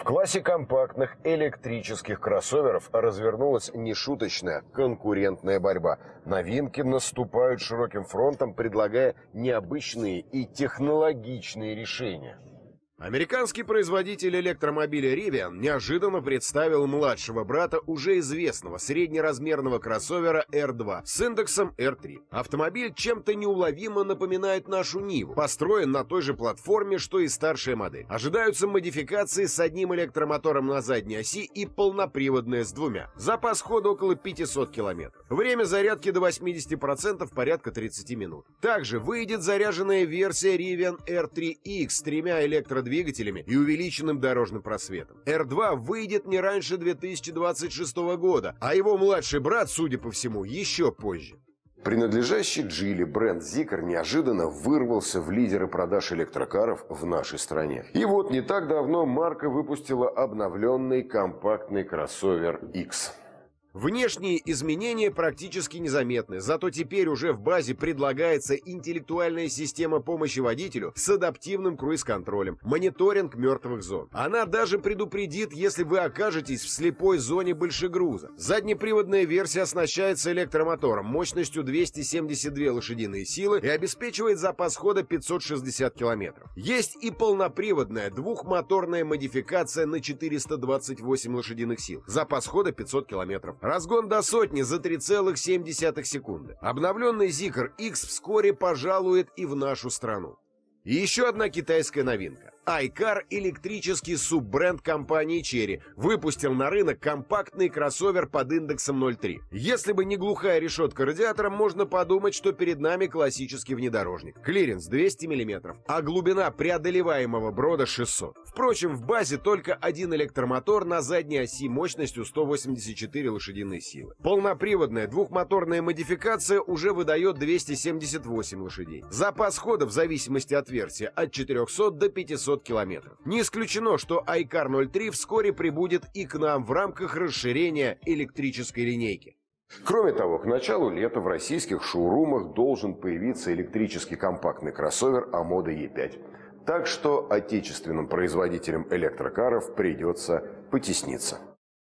В классе компактных электрических кроссоверов развернулась нешуточная конкурентная борьба. Новинки наступают широким фронтом, предлагая необычные и технологичные решения. Американский производитель электромобиля Rivian неожиданно представил младшего брата уже известного среднеразмерного кроссовера R2 с индексом R3. Автомобиль чем-то неуловимо напоминает нашу Ниву, построен на той же платформе, что и старшая модель. Ожидаются модификации с одним электромотором на задней оси и полноприводная с двумя. Запас хода около 500 километров. Время зарядки до 80% порядка 30 минут. Также выйдет заряженная версия Rivian R3X с тремя электродвигателями двигателями и увеличенным дорожным просветом. R2 выйдет не раньше 2026 года, а его младший брат, судя по всему, еще позже. Принадлежащий Джили бренд Zikr неожиданно вырвался в лидеры продаж электрокаров в нашей стране. И вот не так давно марка выпустила обновленный компактный кроссовер X. Внешние изменения практически незаметны, зато теперь уже в базе предлагается интеллектуальная система помощи водителю с адаптивным круиз-контролем, мониторинг мертвых зон. Она даже предупредит, если вы окажетесь в слепой зоне большегруза. Заднеприводная версия оснащается электромотором мощностью 272 лошадиные силы и обеспечивает запас хода 560 километров. Есть и полноприводная двухмоторная модификация на 428 лошадиных сил, запас хода 500 километров. Разгон до сотни за 3,7 секунды. Обновленный Zikr X вскоре пожалует и в нашу страну. И еще одна китайская новинка. iCar, электрический суббренд компании Cherry, выпустил на рынок компактный кроссовер под индексом 0.3. Если бы не глухая решетка радиатора, можно подумать, что перед нами классический внедорожник. Клиренс 200 мм, а глубина преодолеваемого брода 600. Впрочем, в базе только один электромотор на задней оси мощностью 184 лошадиные силы. Полноприводная двухмоторная модификация уже выдает 278 лошадей. Запас хода в зависимости от версии от 400 до 500 километров. Не исключено, что iCar 03 вскоре прибудет и к нам в рамках расширения электрической линейки. Кроме того, к началу лета в российских шоурумах должен появиться электрический компактный кроссовер Амода E5. Так что отечественным производителям электрокаров придется потесниться.